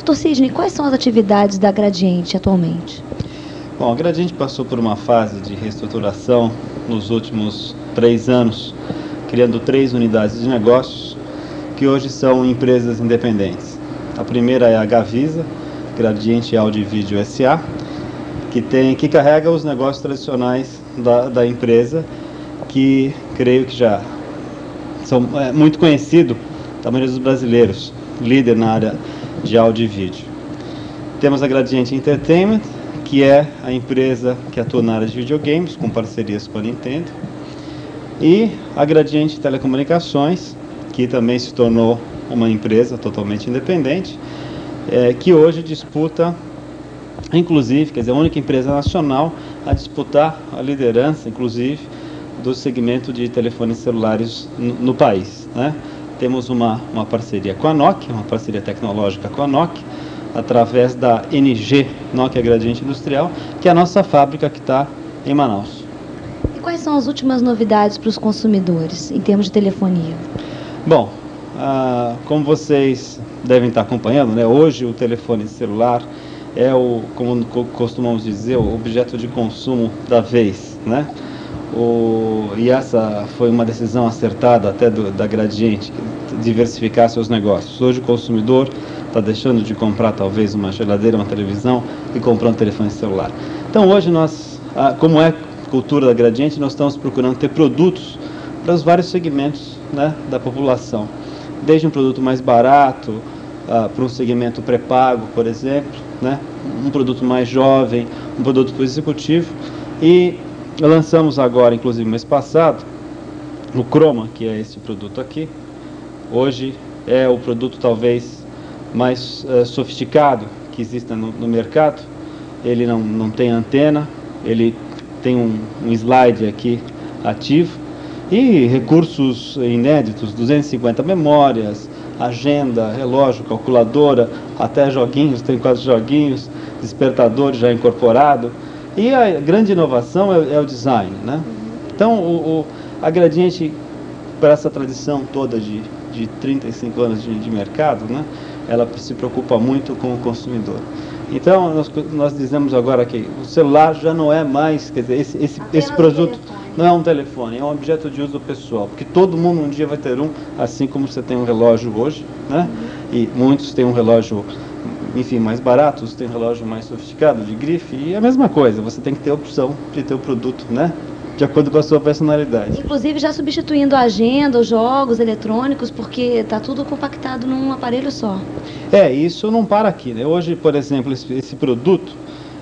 Doutor Sidney, quais são as atividades da Gradiente atualmente? Bom, a Gradiente passou por uma fase de reestruturação nos últimos três anos, criando três unidades de negócios que hoje são empresas independentes. A primeira é a Gavisa, Gradiente Áudio e Vídeo SA, que, tem, que carrega os negócios tradicionais da, da empresa, que creio que já são é, muito conhecido da maioria dos brasileiros, líder na área de áudio e vídeo. Temos a Gradiente Entertainment, que é a empresa que atua na área de videogames, com parcerias com a Nintendo. E a Gradiente Telecomunicações, que também se tornou uma empresa totalmente independente, é, que hoje disputa, inclusive, quer dizer, a única empresa nacional a disputar a liderança, inclusive, do segmento de telefones celulares no, no país. Né? Temos uma, uma parceria com a Nokia, uma parceria tecnológica com a Nokia, através da NG, Nokia Gradiente Industrial, que é a nossa fábrica que está em Manaus. E quais são as últimas novidades para os consumidores em termos de telefonia? Bom, ah, como vocês devem estar acompanhando, né, hoje o telefone celular é o, como costumamos dizer, o objeto de consumo da vez, né? O, e essa foi uma decisão acertada até do, da Gradiente, diversificar seus negócios. Hoje o consumidor está deixando de comprar talvez uma geladeira, uma televisão e comprando um telefone celular. Então hoje nós, como é cultura da Gradiente, nós estamos procurando ter produtos para os vários segmentos né, da população. Desde um produto mais barato, uh, para um segmento pré-pago, por exemplo, né, um produto mais jovem, um produto para o executivo. E lançamos agora, inclusive mês passado, o Chroma, que é esse produto aqui. Hoje é o produto talvez mais uh, sofisticado que exista no, no, mercado. Ele não, não tem antena, ele tem um, um slide aqui ativo e recursos inéditos, 250 memórias, agenda, relógio, calculadora, até joguinhos, tem quase joguinhos, despertador já incorporado. E a grande inovação é, é o design, né? Então, o, o, a Gradiente, para essa tradição toda de, de 35 anos de, de mercado, né? Ela se preocupa muito com o consumidor. Então, nós, nós dizemos agora que o celular já não é mais, quer dizer, esse, esse, esse produto não é um telefone, é um objeto de uso pessoal, porque todo mundo um dia vai ter um, assim como você tem um relógio hoje, né? Uhum. E muitos têm um relógio enfim, mais baratos, tem relógio mais sofisticado, de grife, e é a mesma coisa, você tem que ter a opção de ter o produto, né? De acordo com a sua personalidade. Inclusive já substituindo a agenda, os jogos eletrônicos, porque está tudo compactado num aparelho só. É, isso não para aqui, né? Hoje, por exemplo, esse, produto,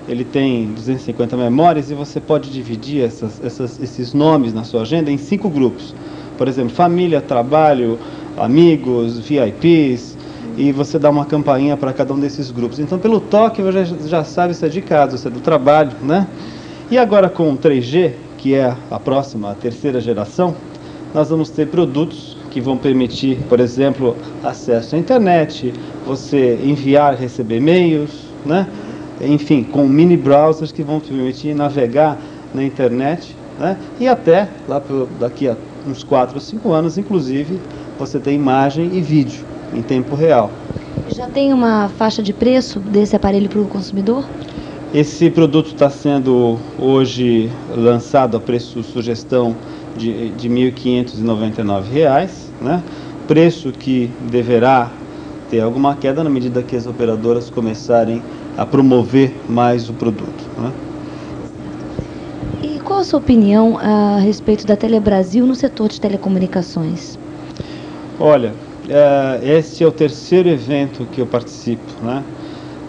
ele tem 250 memórias e você pode dividir essas, essas, esses nomes na sua agenda em cinco grupos. Por exemplo, família, trabalho, amigos, VIPs, e você dá uma campainha para cada um desses grupos. Então, pelo toque, você já, sabe se é de casa, se é do trabalho, né? E agora com o 3G, que é a próxima, a terceira geração, nós vamos ter produtos que vão permitir, por exemplo, acesso à internet, você enviar receber e-mails, né? enfim, com mini browsers que vão permitir navegar na internet, né? e até, lá pro, daqui a uns 4 ou 5 anos, inclusive, você tem imagem e vídeo em tempo real. Já tem uma faixa de preço desse aparelho para o consumidor? Esse produto está sendo hoje lançado a preço sugestão de, de R$ 1.599, né? preço que deverá ter alguma queda na medida que as operadoras começarem a promover mais o produto. Né? E qual a sua opinião a respeito da Telebrasil no setor de telecomunicações? Olha, uh, esse é o terceiro evento que eu participo, né?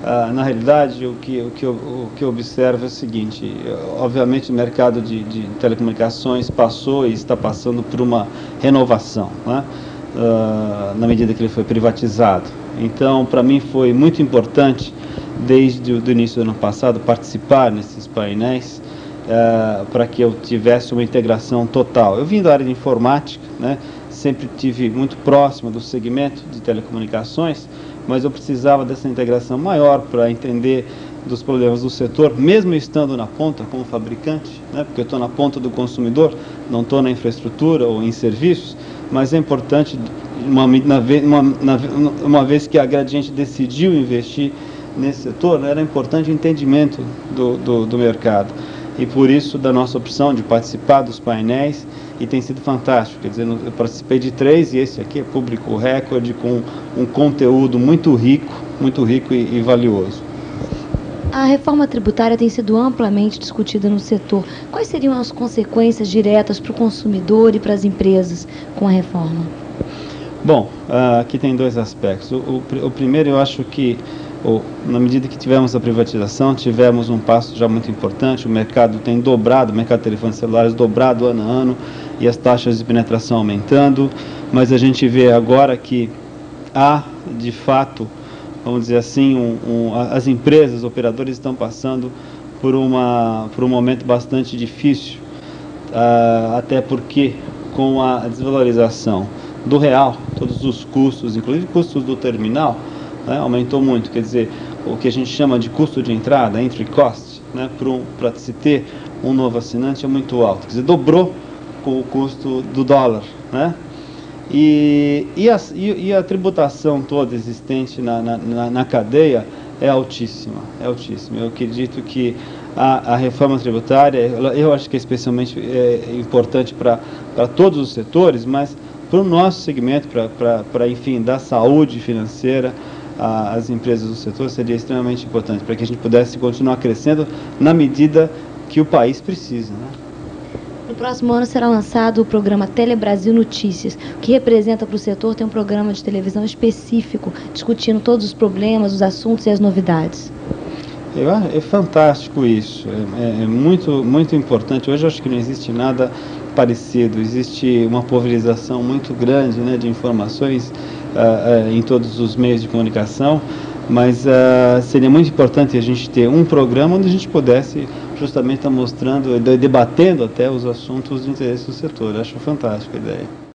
Uh, na realidade, o que, o, que eu, o que eu observo é o seguinte: obviamente, o mercado de, de telecomunicações passou e está passando por uma renovação, né? uh, na medida que ele foi privatizado. Então, para mim, foi muito importante, desde o início do ano passado, participar nesses painéis uh, para que eu tivesse uma integração total. Eu vim da área de informática, né? Sempre tive muito próximo do segmento de telecomunicações, mas eu precisava dessa integração maior para entender dos problemas do setor, mesmo estando na ponta como fabricante, né, porque eu estou na ponta do consumidor, não estou na infraestrutura ou em serviços, mas é importante uma, uma, uma vez que a Gradiente decidiu investir nesse setor, né, era importante o entendimento do, do, do mercado. E por isso, da nossa opção de participar dos painéis, e tem sido fantástico. Quer dizer, eu participei de três e esse aqui é público recorde com um conteúdo muito rico, muito rico e, e valioso. A reforma tributária tem sido amplamente discutida no setor. Quais seriam as consequências diretas para o consumidor e para as empresas com a reforma? Bom, uh, aqui tem dois aspectos. O primeiro, eu acho que ou, na medida que tivemos a privatização, tivemos um passo já muito importante, o mercado tem dobrado, o mercado de telefones celulares dobrado ano a ano, e as taxas de penetração aumentando, mas a gente vê agora que há, de fato, vamos dizer assim, um, um, as empresas, os operadores estão passando por, uma, por um momento bastante difícil, uh, até porque com a desvalorização do real, todos os custos, inclusive custos do terminal, né, aumentou muito. Quer dizer, o que a gente chama de custo de entrada, entry cost, né, para se ter um novo assinante é muito alto. Quer dizer, dobrou com o custo do dólar. Né? E, e, a, e, a tributação toda existente na, na, na, cadeia é altíssima, é altíssima. Eu acredito que a, a reforma tributária, eu acho que é especialmente é, importante para todos os setores, mas para o nosso segmento, para, enfim, dar saúde financeira, às empresas do setor seria extremamente importante para que a gente pudesse continuar crescendo na medida que o país precisa. Né? No próximo ano será lançado o programa Telebrasil Notícias, que representa para o setor ter um programa de televisão específico, discutindo todos os problemas, os assuntos e as novidades. É, é fantástico isso, é, é, muito, muito importante. Hoje eu acho que não existe nada parecido, existe uma pulverização muito grande né, de informações uh, em todos os meios de comunicação, mas uh, seria muito importante a gente ter um programa onde a gente pudesse justamente está mostrando, debatendo até os assuntos de interesse do setor. Eu acho fantástica a ideia.